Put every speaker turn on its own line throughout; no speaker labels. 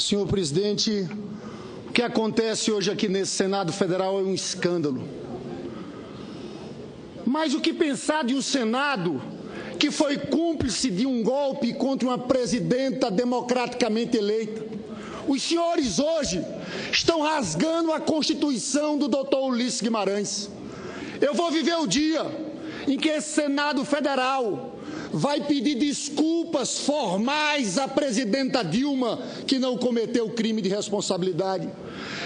Senhor presidente, o que acontece hoje aqui nesse Senado Federal é um escândalo. Mas o que pensar de um Senado que foi cúmplice de um golpe contra uma presidenta democraticamente eleita? Os senhores hoje estão rasgando a Constituição do doutor Ulisses Guimarães. Eu vou viver o dia em que esse Senado Federal vai pedir desculpas formais à presidenta Dilma, que não cometeu crime de responsabilidade.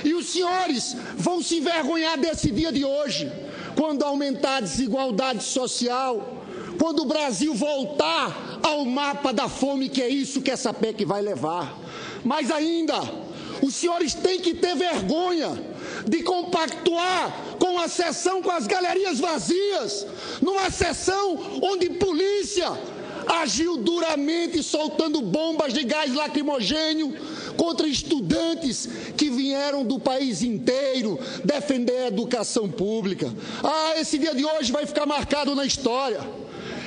E os senhores vão se envergonhar desse dia de hoje, quando aumentar a desigualdade social, quando o Brasil voltar ao mapa da fome, que é isso que essa PEC vai levar. Mas ainda, os senhores têm que ter vergonha de compactuar com a sessão com as galerias vazias, numa sessão onde polícia agiu duramente soltando bombas de gás lacrimogênio contra estudantes que vieram do país inteiro defender a educação pública. Ah, esse dia de hoje vai ficar marcado na história.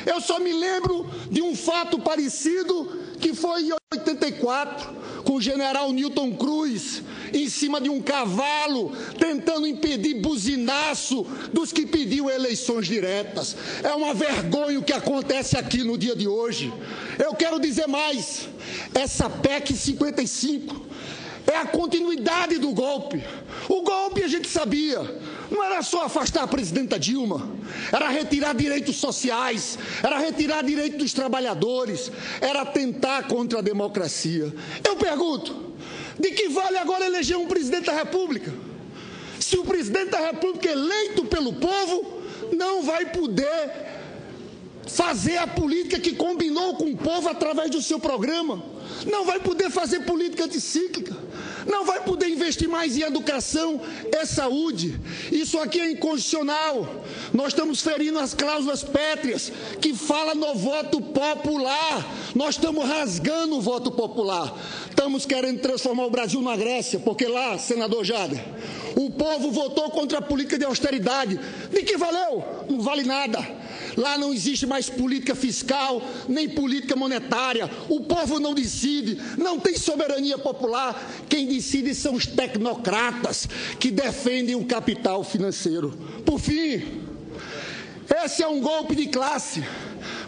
Eu só me lembro de um fato parecido que foi em 84, com o general Newton Cruz em cima de um cavalo, tentando impedir buzinaço dos que pediam eleições diretas. É uma vergonha o que acontece aqui no dia de hoje. Eu quero dizer mais: essa PEC 55 é a continuidade do golpe. O golpe a gente sabia, não era só afastar a presidenta Dilma, era retirar direitos sociais, era retirar direitos dos trabalhadores, era tentar contra a democracia. Eu pergunto: de que vale agora eleger um presidente da República? Se o presidente da República eleito pelo povo não vai poder fazer a política que combinou com o povo através do seu programa, não vai poder fazer política anticíclica não vai poder investir mais em educação e saúde. Isso aqui é inconstitucional. Nós estamos ferindo as cláusulas pétreas que fala no voto popular. Nós estamos rasgando o voto popular. Estamos querendo transformar o Brasil na Grécia, porque lá, senador Jader, o povo votou contra a política de austeridade. De que valeu? Não vale nada. Lá não existe mais política fiscal, nem política monetária. O povo não decide, não tem soberania popular. Quem decide são os tecnocratas que defendem o capital financeiro. Por fim, esse é um golpe de classe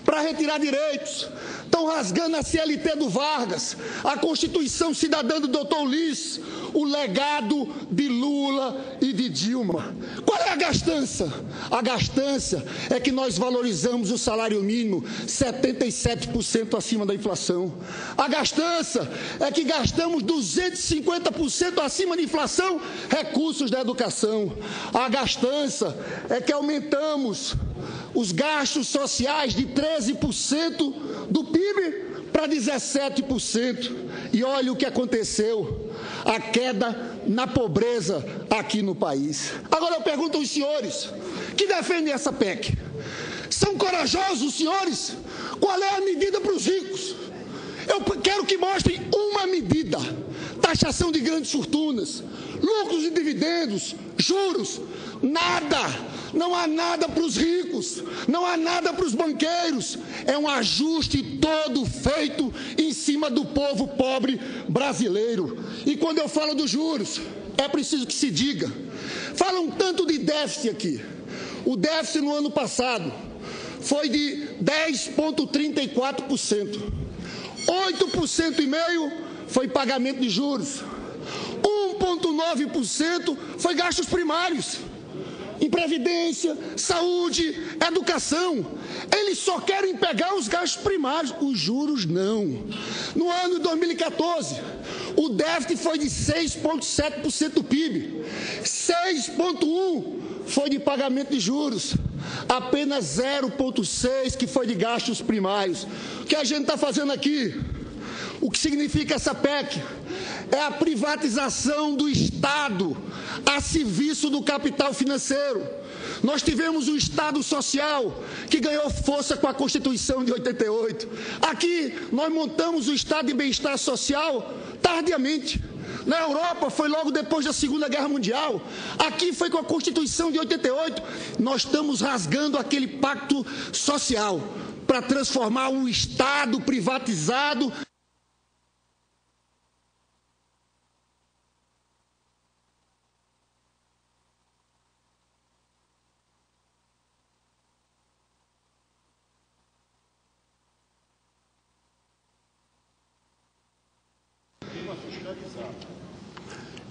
para retirar direitos. Estão rasgando a CLT do Vargas, a Constituição Cidadã do Dr. Ulisses, o legado de Lula e de Dilma. Qual é a gastança? A gastança é que nós valorizamos o salário mínimo 77% acima da inflação. A gastança é que gastamos 250% acima da inflação recursos da educação. A gastança é que aumentamos os gastos sociais de 13% do PIB para 17%. E olha o que aconteceu: a queda na pobreza aqui no país. Agora eu pergunto aos senhores que defendem essa PEC: são corajosos os senhores? Qual é a medida para os ricos? Eu quero que mostrem uma medida: taxação de grandes fortunas, lucros e dividendos, juros, nada não há nada para os ricos, não há nada para os banqueiros. É um ajuste todo feito em cima do povo pobre brasileiro. E quando eu falo dos juros, é preciso que se diga. Falam tanto de déficit aqui. O déficit no ano passado foi de 10,34%. 8% e meio foi pagamento de juros. 1,9% foi gastos primários em previdência, saúde, educação. Eles só querem pegar os gastos primários, os juros não. No ano de 2014, o déficit foi de 6,7% do PIB, 6,1% foi de pagamento de juros, apenas 0,6% que foi de gastos primários. O que a gente está fazendo aqui? O que significa essa PEC? É a privatização do Estado a serviço do capital financeiro. Nós tivemos o Estado Social, que ganhou força com a Constituição de 88. Aqui, nós montamos o Estado de Bem-Estar Social tardiamente. Na Europa foi logo depois da Segunda Guerra Mundial. Aqui foi com a Constituição de 88. Nós estamos rasgando aquele pacto social para transformar o Estado privatizado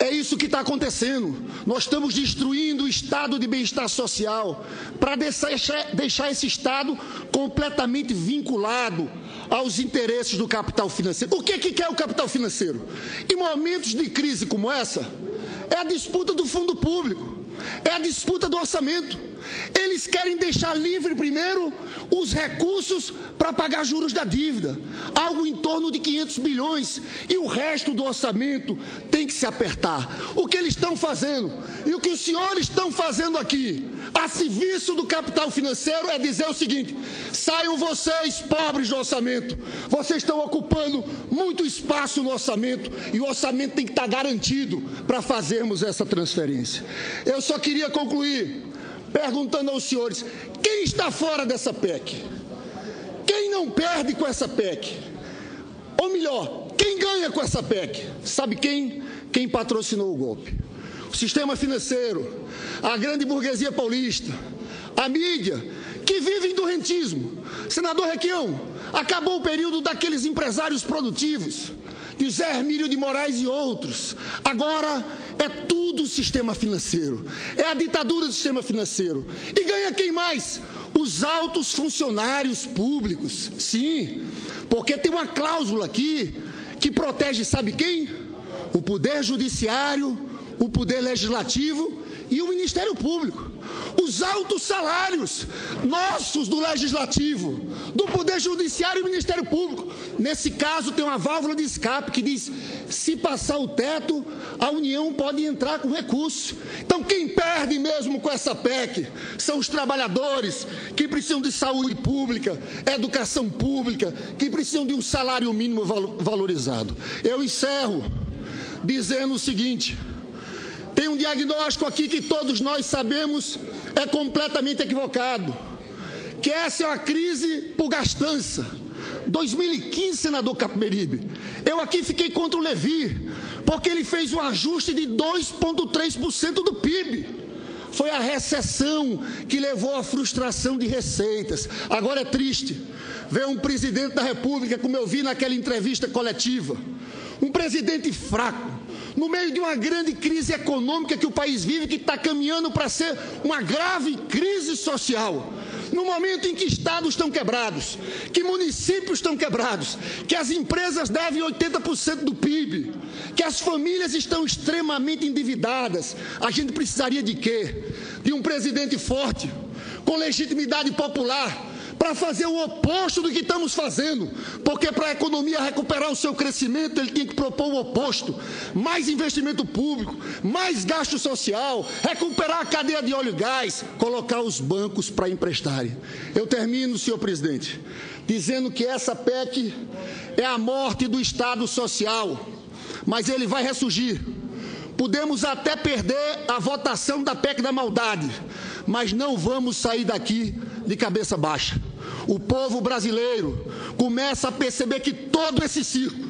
É isso que está acontecendo. Nós estamos destruindo o estado de bem-estar social para deixar, esse estado completamente vinculado aos interesses do capital financeiro. O que, é que quer o capital financeiro? Em momentos de crise como essa, é a disputa do fundo público, é a disputa do orçamento. Eles querem deixar livre primeiro os recursos para pagar juros da dívida, algo em torno de 500 bilhões, e o resto do orçamento tem que se apertar. O que eles estão fazendo e o que os senhores estão fazendo aqui, a serviço do capital financeiro, é dizer o seguinte: saiam vocês, pobres do orçamento, vocês estão ocupando muito espaço no orçamento e o orçamento tem que estar garantido para fazermos essa transferência. Eu só queria concluir perguntando aos senhores: quem está fora dessa PEC? Quem não perde com essa PEC? Ou melhor, quem ganha com essa PEC? Sabe quem? Quem patrocinou o golpe. O sistema financeiro, a grande burguesia paulista, a mídia, que vivem do rentismo. Senador Requião, acabou o período daqueles empresários produtivos, de Zé Hermílio de Moraes e outros. Agora é tudo o sistema financeiro. É a ditadura do sistema financeiro. E ganha quem mais? Os altos funcionários públicos. Sim, porque tem uma cláusula aqui que protege, sabe quem? O poder judiciário, o poder legislativo e o Ministério Público. Os altos salários nossos do Legislativo, do Poder Judiciário e Ministério Público. Nesse caso, tem uma válvula de escape que diz: se passar o teto, a União pode entrar com recurso. Então, quem perde mesmo com essa PEC são os trabalhadores que precisam de saúde pública, educação pública, que precisam de um salário mínimo valorizado. Eu encerro dizendo o seguinte. Tem um diagnóstico aqui que todos nós sabemos é completamente equivocado. Que essa é uma crise por gastança. 2015, senador Capimeribe, eu aqui fiquei contra o Levi, porque ele fez um ajuste de 2,3% do PIB. Foi a recessão que levou à frustração de receitas. Agora é triste ver um presidente da República, como eu vi naquela entrevista coletiva, um presidente fraco, no meio de uma grande crise econômica que o país vive, que está caminhando para ser uma grave crise social. No momento em que estados estão quebrados, que municípios estão quebrados, que as empresas devem 80% do PIB, que as famílias estão extremamente endividadas, a gente precisaria de quê? De um presidente forte, com legitimidade popular, para fazer o oposto do que estamos fazendo, porque para a economia recuperar o seu crescimento, ele tem que propor o oposto: mais investimento público, mais gasto social, recuperar a cadeia de óleo e gás, colocar os bancos para emprestarem. Eu termino, senhor presidente, dizendo que essa PEC é a morte do Estado social, mas ele vai ressurgir. Podemos até perder a votação da PEC da maldade, mas não vamos sair daqui de cabeça baixa. O povo brasileiro começa a perceber que todo esse circo,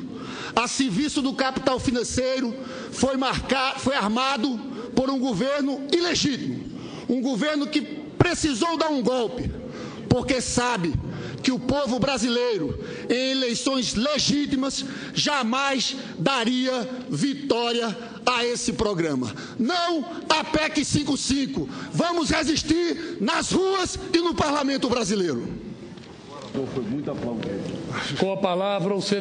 a serviço do capital financeiro, foi, marcado, foi armado por um governo ilegítimo, um governo que precisou dar um golpe, porque sabe que o povo brasileiro, em eleições legítimas, jamais daria vitória a esse programa. Não a PEC 55. Vamos resistir nas ruas e no parlamento brasileiro.
Com a palavra, o senador.